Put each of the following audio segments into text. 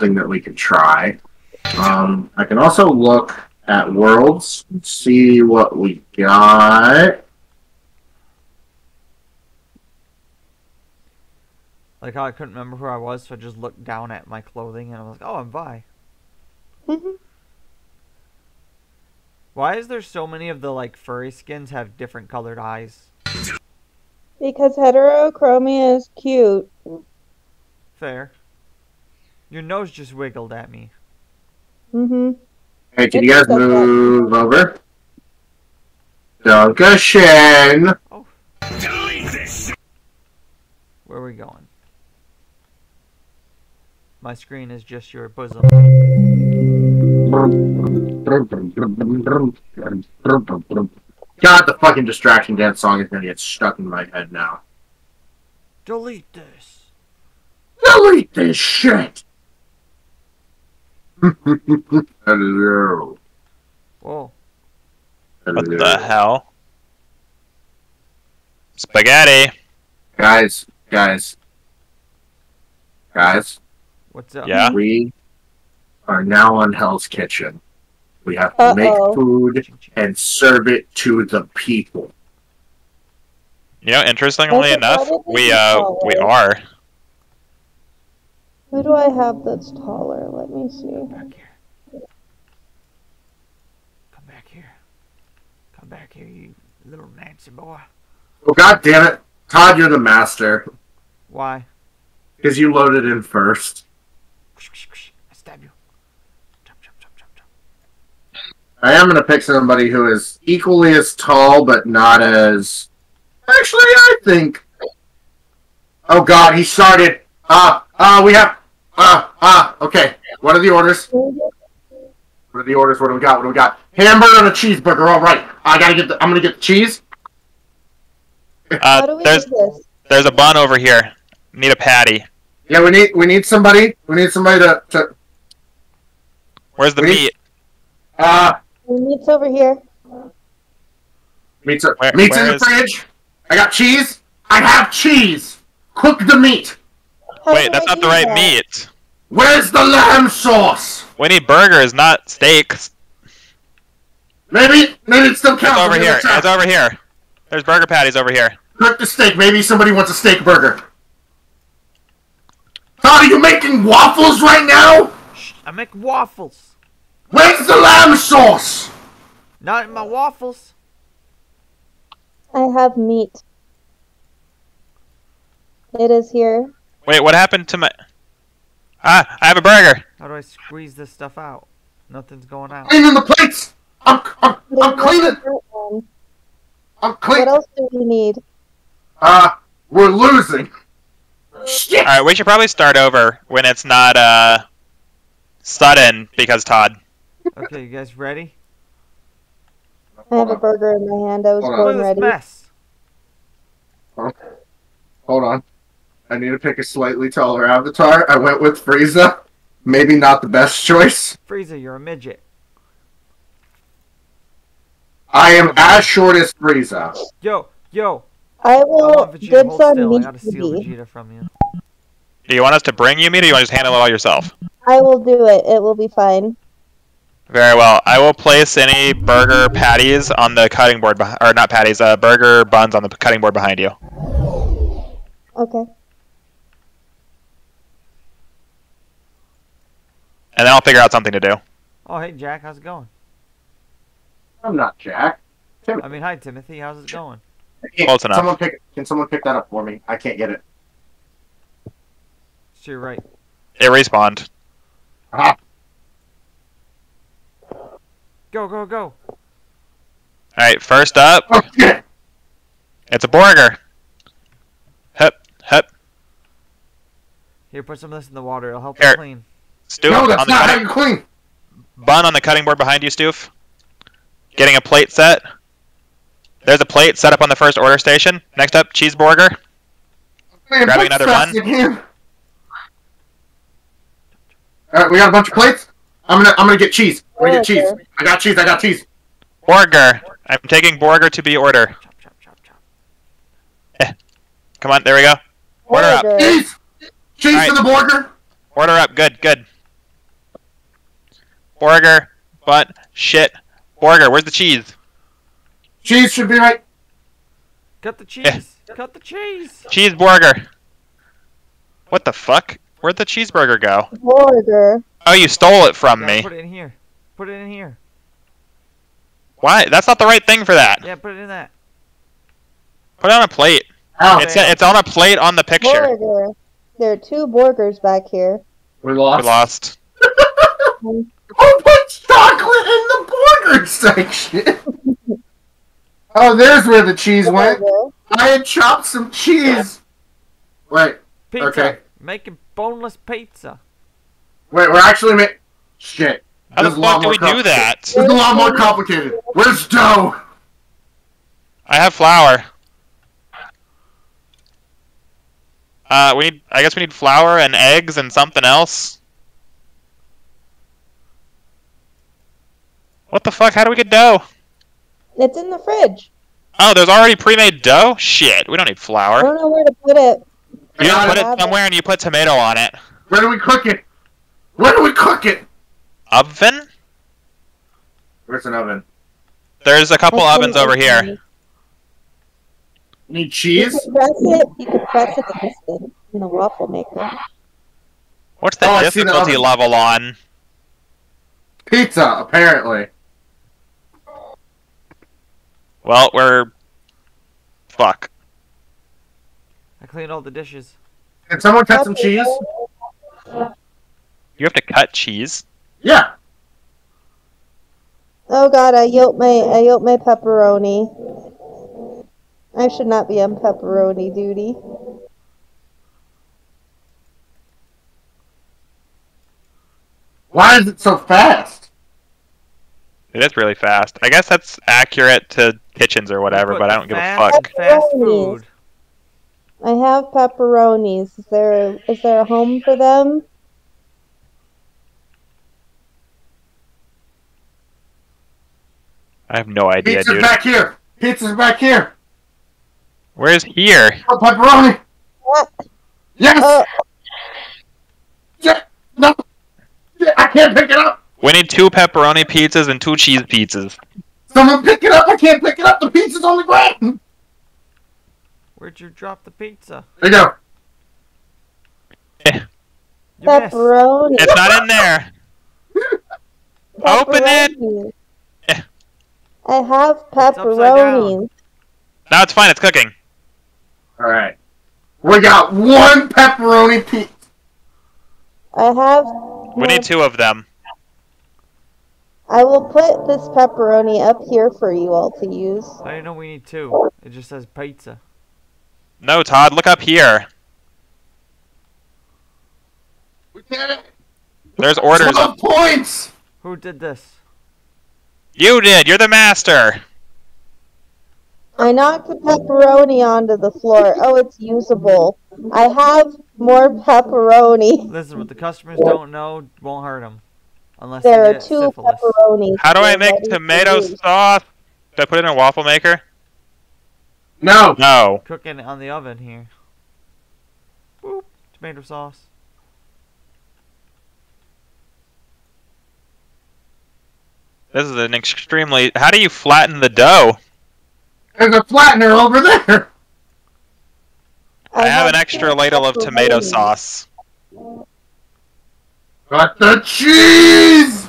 something that we could try. Um, I can also look at worlds and see what we got. Like how I couldn't remember who I was, so I just looked down at my clothing and I was like, "Oh, I'm Vi." Why is there so many of the like furry skins have different colored eyes? because heterochromia is cute. Fair. Your nose just wiggled at me. Mm-hmm. Hey, can you guys move over? Dunkershin! Where are we going? My screen is just your bosom. God, the fucking distraction dance song is gonna get stuck in my head now. Delete this. Delete this shit! Hello. Whoa. What the hell? Spaghetti. Guys, guys. Guys, What's up? Yeah. we are now on Hell's Kitchen. We have to make Uh-oh. food and serve it to the people. You know, interestingly That's enough, we uh we are. Who do I have that's taller? Let me see. Come Back here. Come back here. Come back here, you little Nancy boy. Oh god damn it. Todd, you're the master. Why? Because you loaded in first. I stab you. Jump, jump, jump, jump, jump. I am gonna pick somebody who is equally as tall but not as actually I think Oh god, he started uh uh we have uh ah, okay. What are the orders? What are the orders? What do we got? What do we got? Hamburger and a cheeseburger, alright. I gotta get the I'm gonna get the cheese. How do Uh, we there's this? there's a bun over here. Need a patty. Yeah, we need we need somebody. We need somebody to, to Where's the We- meat? uh Meat's over here. meats Where- meats in where the is- fridge. I got cheese. I have cheese. Cook the meat. How Wait, that's not the right that? meat. Where's the lamb sauce? We need burgers, not steaks. Maybe maybe it still It's counts. over here. it's. It's over here. There's burger patties over here. Cook the steak. Maybe somebody wants a steak burger. Todd, are you making waffles right now? Shh, I make waffles. Where's the lamb sauce? Not in my waffles. I have meat. It is here. Wait, what happened to my? Ah, I have a burger. How do I squeeze this stuff out? Nothing's going out. Cleaning the plates. I'm I'm, I'm cleaning. no dirt one. I'm cleaning! What else do we need? Uh, we're losing. Shit. All right, we should probably start over when it's not uh sudden because Todd. Okay, you guys ready? I have a burger in my hand. I was Hold going at ready. this mess. Hold on. I need to pick a slightly taller avatar. I went with Frieza. Maybe not the best choice. Frieza, you're a midget. I am as short as Frieza. Yo, yo. I I will want Vegeta. Hold still. I meat. gotta steal Vegeta from you. Do you want us to bring you meat, or do you want to just handle it all yourself? I will do it. It will be fine. Very well. I will place any burger patties on the cutting board, or not patties, uh, burger buns on the cutting board behind you. Okay. And then I'll figure out something to do. Oh, hey Jack, how's it going? I'm not Jack. I mean, hi Timothy, how's it going? Can Close enough. Someone pick. Can someone pick that up for me? I can't get it. To your right. It respawned. Ah, Go, go, go. Alright, first up, oh it's a burger. Hep, hep. Here, put some of this in the water. It'll help Here. it clean. Stoof No, on that's the not cutting, you clean. bun on the cutting board behind you, Stoof. Getting a plate set. There's a plate set up on the first order station. Next up, cheeseburger. Man, Grabbing another bun? All right, we got a bunch of plates. I'm gonna I'm gonna get cheese. I'm gonna get cheese. I got cheese. I got cheese. Burger. I'm taking burger to be order. Chop, chop, chop, chop. Come on, there we go. Order up. Cheese. Cheese All for the burger. Order up. Good, good. Burger, butt, shit, burger. Where's the cheese? Cheese should be right. Cut the cheese. Cut the cheese. Cheeseburger. What the fuck? Where'd the cheeseburger go? Burger. Oh, you stole it from me. put it in here. Put it in here. Why? That's not the right thing for that. Yeah, put it in that. Put it on a plate. Ow. It's it's on a plate on the picture. Burger. There are two burgers back here. We lost. We lost. lost. Who put chocolate in the burger section? oh, there's where the cheese went. Burger. I had chopped some cheese. Wait, Pizza. Okay. Making boneless pizza. wait, we're actually ma- Shit. How the This is a lot fuck do more we do that? This is a lot more complicated. Where's dough? I have flour. Uh, we need. I guess we need flour and eggs and something else. What the fuck? How do we get dough? It's in the fridge. Oh, there's already pre-made dough. Shit, we don't need flour. I flour. don't know where to put it. You just put it. it somewhere and you put tomato on it. Where do we cook it? Where do we cook it? Oven? Where's an oven? There's a couple I ovens over here. in- Need You cheese? press it. You could press it against the, in the waffle maker. What's the Oh, I see the difficulty level on? Pizza, apparently. Well, we're fuck. I cleaned all the dishes. Can someone cut some cheese? You have to cut cheese. Yeah. Oh god, I yoked my I yoked my pepperoni. I should not be on pepperoni duty. Why is it so fast? It is really fast. I guess that's accurate to kitchens or whatever, but I don't give a fast, fuck. Fast Pepperonis. food. I have pepperonis. Is there is there a home for them? I have no idea, Pizza's dude. back here. Pizza's back here. Where's here? Oh, pepperoni. What? Yes. Oh, yeah. No. Yeah, I can't pick it up. We need two pepperoni pizzas and two cheese pizzas. Someone pick it up. I can't pick it up. The pizza's on the ground. Where'd you drop the pizza? There you go. You pepperoni. It's not in there. Open it. Pepperonis. Eh. I have pepperoni. down. pepperonis. No, it's fine. It's cooking. All right. We got one pepperoni pizza. I have. We need two of them. I will put this pepperoni up here for you all to use. I didn't know we need two. It just says pizza. No, Todd, look up here. We did it. There's orders. Twelve points. Who did this? You did. You're the master. I knocked the pepperoni onto the floor. Oh, it's usable. I have more pepperoni. Listen, what the customers don't know won't hurt them. Unless There are two syphilis. pepperonis. How do I make ready to tomato sauce? Do I put it in a waffle maker? No. No. Cooking it on the oven here. Boop. Tomato sauce. This is an extremely. How do you flatten the dough? There's a flattener over there. I have an extra ladle of tomato sauce. Got the cheese.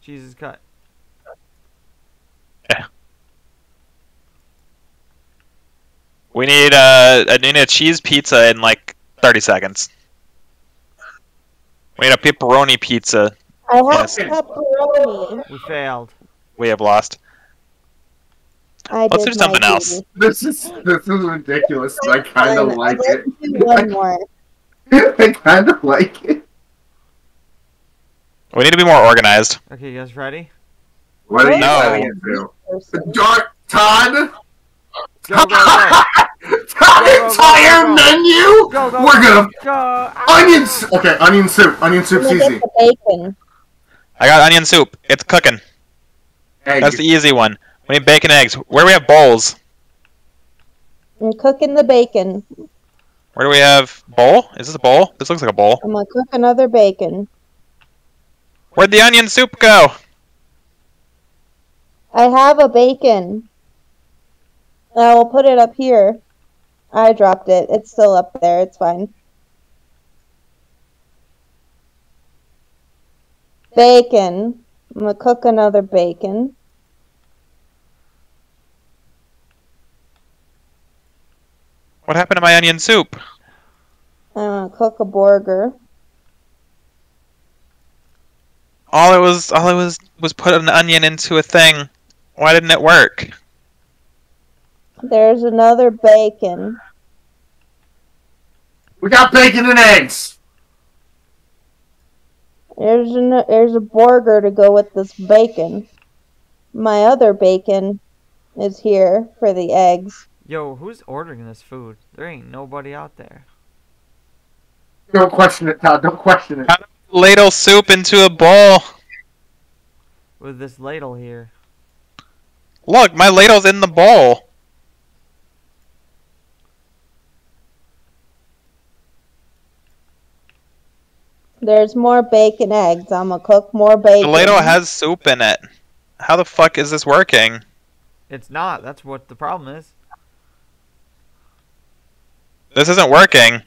Cheese is cut. Yeah. We need uh, a, a, we need cheese pizza in like 30 seconds. We need a pepperoni pizza. I have Yes. pepperoni. We failed. We have lost. I Let's do something else. This is this is ridiculous. I kind of Fine, like let's it. do one more. I kind of like it. We need to be more organized. Okay, you guys ready? What are you No. saying it to? Person. Dark Todd. Go, go, go. Todd Go, go, go, entire go, go. menu. Go, go, We're go, gonna go. Ah! onion. s- Okay, onion soup. Onion I'm soup's easy. the bacon. I got onion soup. It's cooking. Egg. That's the easy one. We need bacon eggs. Where do we have bowls? I'm cooking the bacon. Where do we have bowl? Is this a bowl? This looks like a bowl. I'm gonna cook another bacon. Where'd the onion soup go? I have a bacon. I will put it up here. I dropped it. It's still up there. It's fine. Bacon. I'm gonna cook another bacon. What happened to my onion soup? I'm gonna cook a burger. All it was, all it was, was put an onion into a thing. Why didn't it work? There's another bacon. We got bacon and eggs. There's an, there's a burger to go with this bacon. My other bacon is here for the eggs. Yo, who's ordering this food? There ain't nobody out there. Don't question it, Todd. Don't question it. Ladle soup into a bowl. With this ladle here. Look, my ladle's in the bowl. There's more bacon eggs. I'm gonna cook more bacon. The bacon. ladle has soup in it. How the fuck is this working? It's not. That's what the problem is. This isn't working.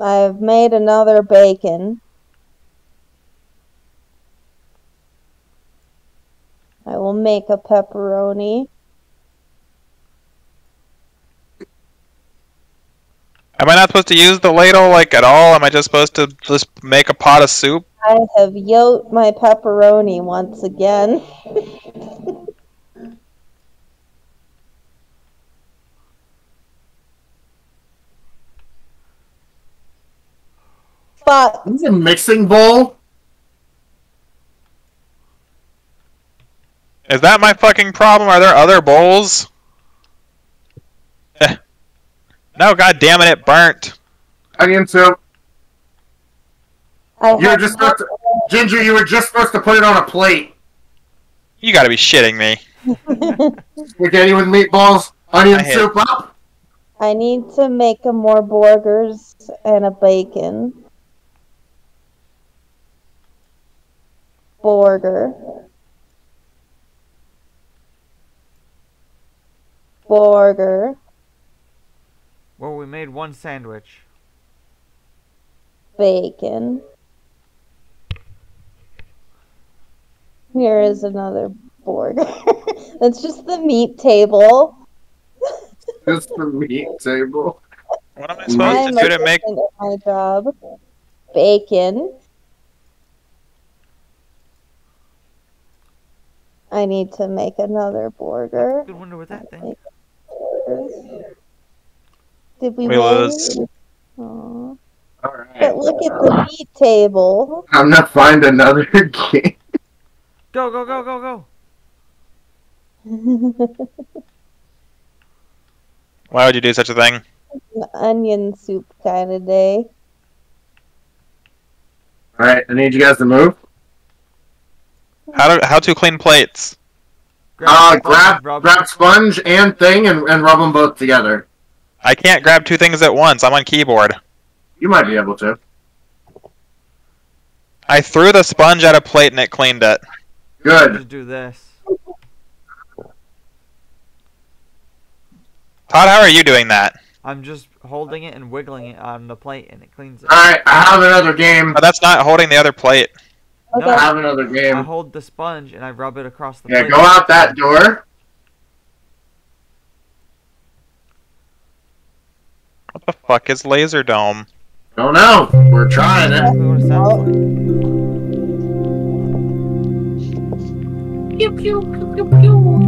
I've made another bacon. I will make a pepperoni. Am I not supposed to use the ladle like at all? Am I just supposed to just make a pot of soup? I have yoked my pepperoni once again. Fuck. This is a mixing bowl. Is that my fucking problem? Are there other bowls? No, god damn it, it burnt. Onion soup. I You were just supposed to, Ginger. You were just supposed to put it on a plate. You gotta be shitting me. Spaghetti with meatballs. Onion I soup up. I need to make a more burgers and a bacon. Burger. Burger. Well, we made one sandwich. Bacon. Here is another burger. That's just the meat table. Just the meat table. What am I supposed I'm to do to make efficient my job. Bacon. I need to make another burger. Good wonder what that thing. Did we, We win? lose. All right. But look at the meat table. I'm gonna find another game. Go, go, go, go, go. Why would you do such a thing? Onion soup kind of day. All right. I need you guys to move. How to how to clean plates? Uh, grab rub- grab sponge and thing and, and rub them both together. I can't grab two things at once. I'm on keyboard. You might be able to. I threw the sponge at a plate and it cleaned it. Good. Just do this. Todd, how are you doing that? I'm just holding it and wiggling it on the plate, and it cleans it. All right. I have another game. Oh, that's not holding the other plate. Okay. No. I have another game. I hold the sponge and I rub it across the plate. Yeah. plate. Go out that door. What the fuck is Laser Dome? Don't know. We're trying it. Exactly what it sounds like.